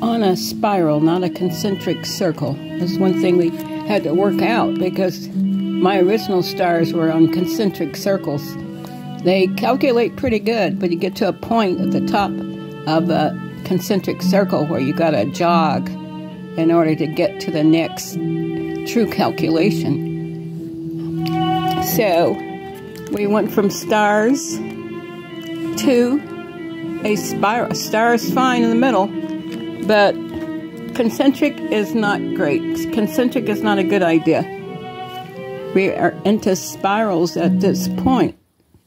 want a spiral, not a concentric circle. That's one thing we had to work out because my original stars were on concentric circles. They calculate pretty good, but you get to a point at the top of a concentric circle where you got to jog in order to get to the next true calculation. So we went from stars to a spiral. A star is fine in the middle, but concentric is not great. Concentric is not a good idea. We are into spirals at this point,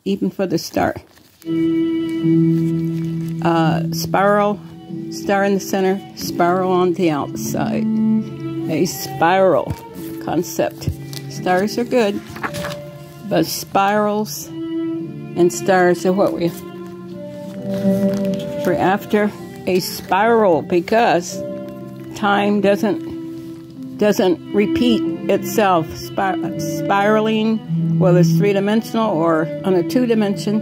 even for the star. Uh, spiral, star in the center, spiral on the outside. A spiral concept. Stars are good, but spirals and stars are what we we're after a spiral because time doesn't doesn't repeat itself. Spir spiraling, whether it's three dimensional or on a two dimension,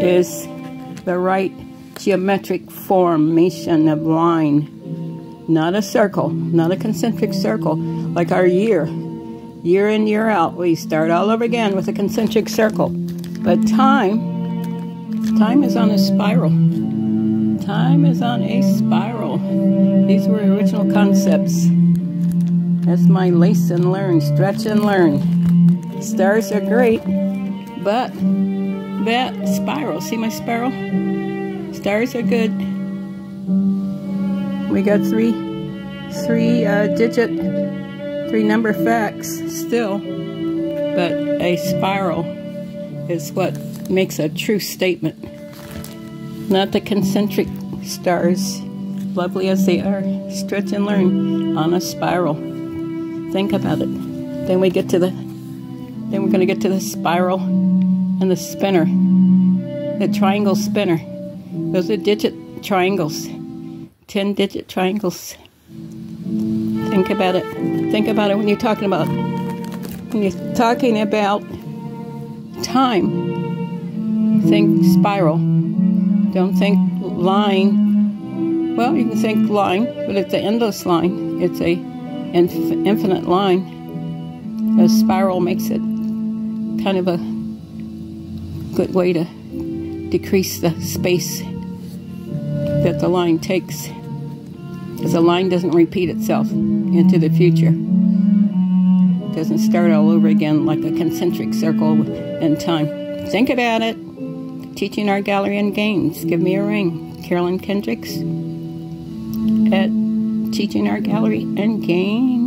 is the right geometric formation of line. Not a circle, not a concentric circle, like our year. Year in, year out, we start all over again with a concentric circle. But time Time is on a spiral. Time is on a spiral. These were original concepts. That's my lace and learn, stretch and learn. Stars are great, but that spiral, see my spiral? Stars are good. We got three, three uh, digit, three number facts still, but a spiral is what makes a true statement. Not the concentric stars, lovely as they are, stretch and learn on a spiral. Think about it. Then we get to the, then we're going to get to the spiral and the spinner, the triangle spinner. Those are digit triangles, 10 digit triangles. Think about it. Think about it when you're talking about, when you're talking about time think spiral. Don't think line. Well, you can think line, but it's an endless line. It's a inf infinite line. A spiral makes it kind of a good way to decrease the space that the line takes. Because the line doesn't repeat itself into the future. It doesn't start all over again like a concentric circle in time. Think about it teaching art gallery and games. Give me a ring. Carolyn Kindrix at Teaching Art Gallery and Games.